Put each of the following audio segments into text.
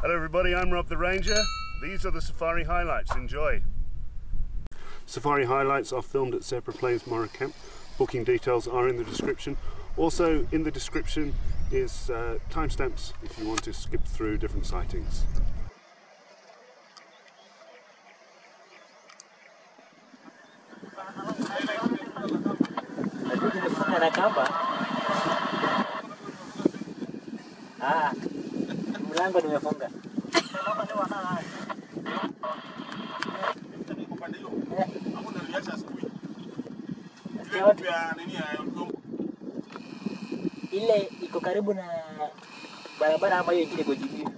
Hello everybody, I'm Rob the Ranger. These are the safari highlights. Enjoy. Safari highlights are filmed at Zebra Plains Mara Camp. Booking details are in the description. Also in the description is uh, timestamps if you want to skip through different sightings. Nimefunga na kamba. Ah, mlango nimefunga. Ile iko karibu na barabara ama hiyo ingine kwa juu.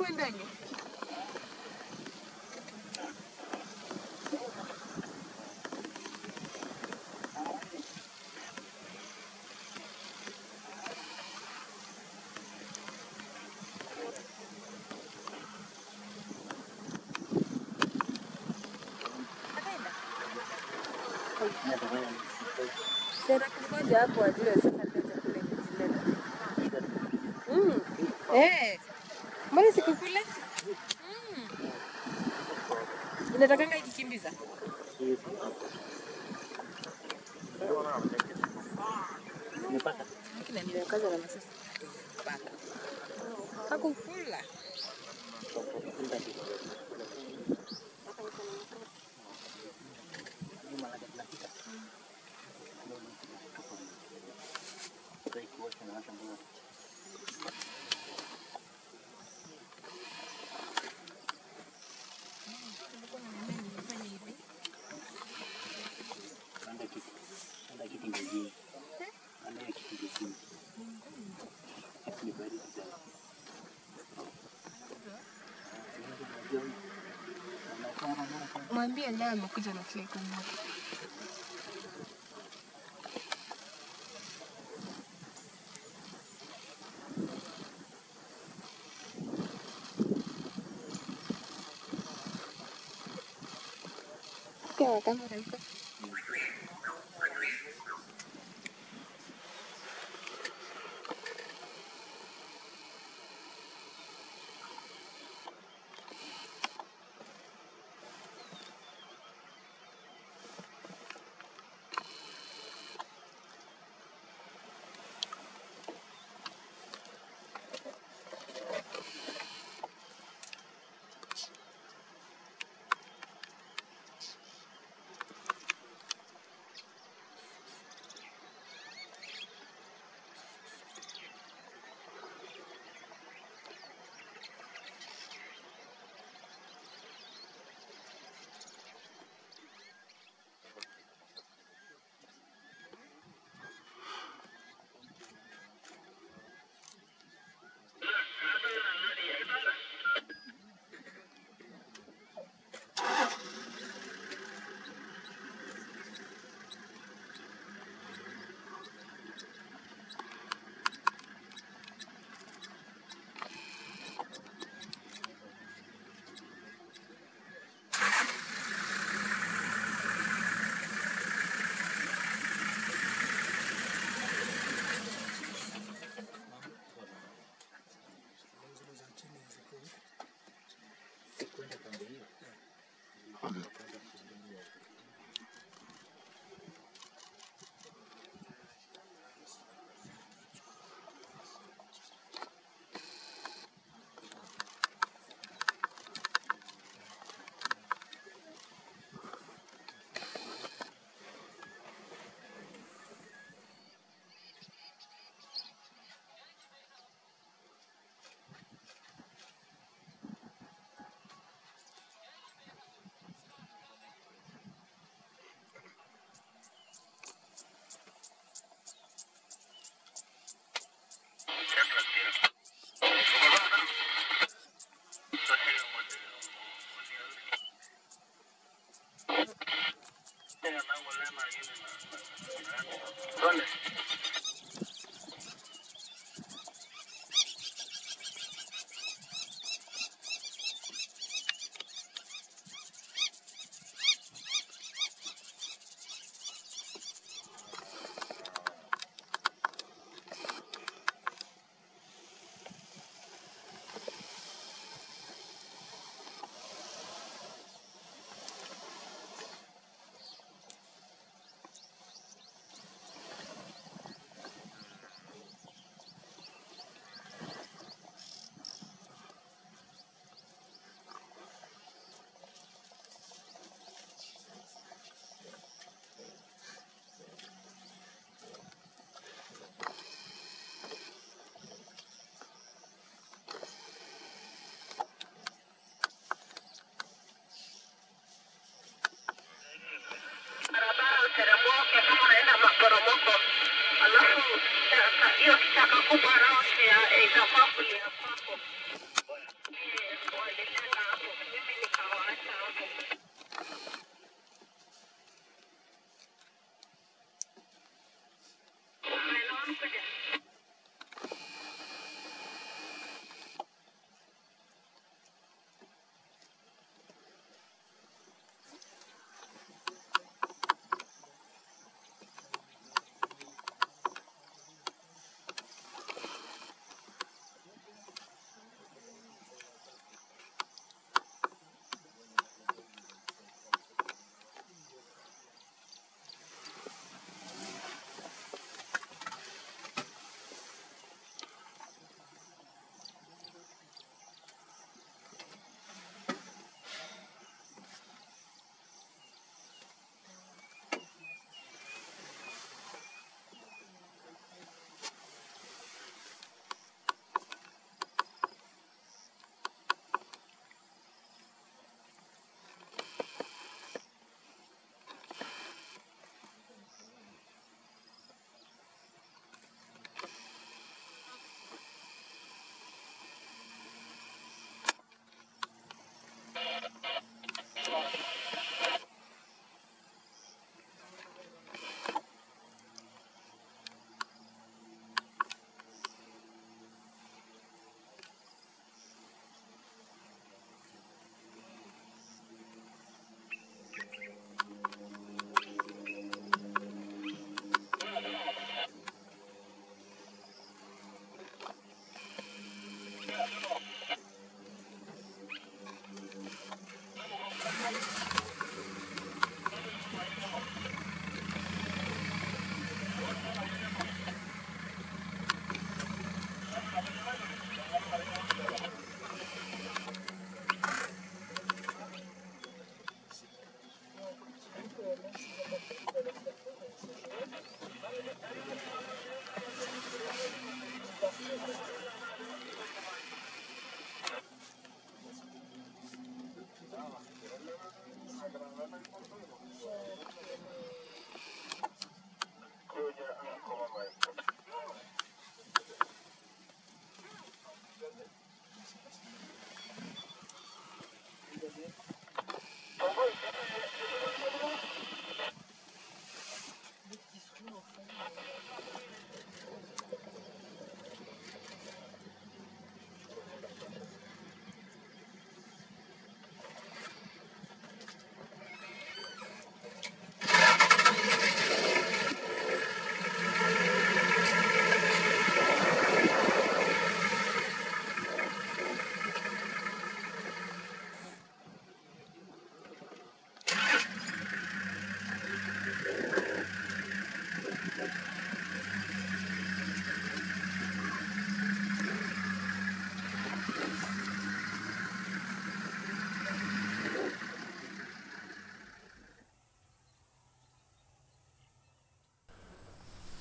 com ele. Será que não vai dar, pode? De colher de Mbona sikukule? Mm. Inatakanga ikikimbiza. Nimepata. Lakini nimekaza na masasa. Paka. Hakukula. объявляю мукзю на свой комод. Какая там рыбка?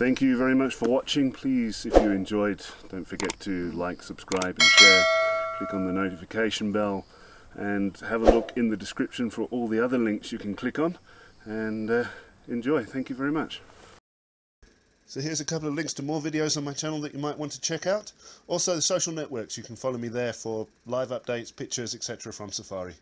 Thank you very much for watching. Please, if you enjoyed, don't forget to like, subscribe and share. Click on the notification bell and have a look in the description for all the other links you can click on and uh, enjoy. Thank you very much. So here's a couple of links to more videos on my channel that you might want to check out. Also the social networks, you can follow me there for live updates, pictures, etc. from Safari.